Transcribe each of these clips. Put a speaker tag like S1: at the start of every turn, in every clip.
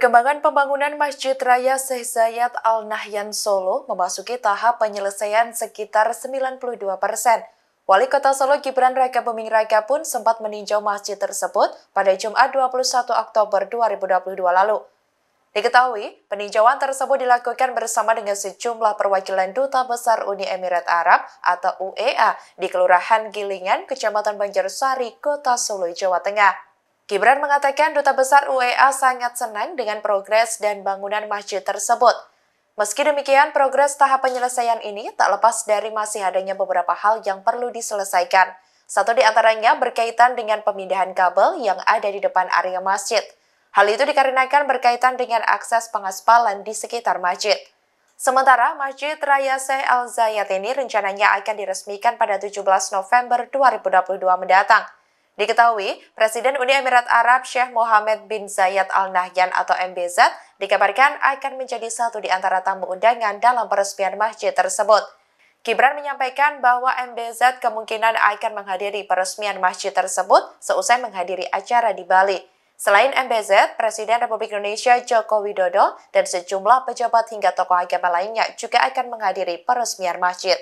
S1: Perkembangan pembangunan Masjid Raya Syekh Zayed Al Nahyan Solo memasuki tahap penyelesaian sekitar 92 persen. Wali Kota Solo Gibran Raka Buming Raka pun sempat meninjau masjid tersebut pada Jumat 21 Oktober 2022 lalu. Diketahui, peninjauan tersebut dilakukan bersama dengan sejumlah perwakilan Duta Besar Uni Emirat Arab atau UEA di Kelurahan Gilingan, Kecamatan Banjarsari, Kota Solo, Jawa Tengah. Gibran mengatakan Duta Besar UEA sangat senang dengan progres dan bangunan masjid tersebut. Meski demikian, progres tahap penyelesaian ini tak lepas dari masih adanya beberapa hal yang perlu diselesaikan. Satu di antaranya berkaitan dengan pemindahan kabel yang ada di depan area masjid. Hal itu dikarenakan berkaitan dengan akses pengaspalan di sekitar masjid. Sementara Masjid Raya Syekh Al Zayed ini rencananya akan diresmikan pada 17 November 2022 mendatang. Diketahui, Presiden Uni Emirat Arab Syekh Mohammed bin Zayed Al Nahyan atau MBZ dikabarkan akan menjadi satu di antara tamu undangan dalam peresmian masjid tersebut. Gibran menyampaikan bahwa MBZ kemungkinan akan menghadiri peresmian masjid tersebut seusai menghadiri acara di Bali. Selain MBZ, Presiden Republik Indonesia Joko Widodo dan sejumlah pejabat hingga tokoh agama lainnya juga akan menghadiri peresmian masjid.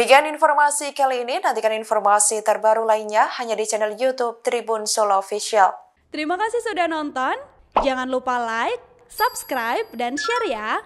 S1: Demikian informasi kali ini, nantikan informasi terbaru lainnya hanya di channel YouTube Tribun Solo Official.
S2: Terima kasih sudah nonton, jangan lupa like, subscribe, dan share ya!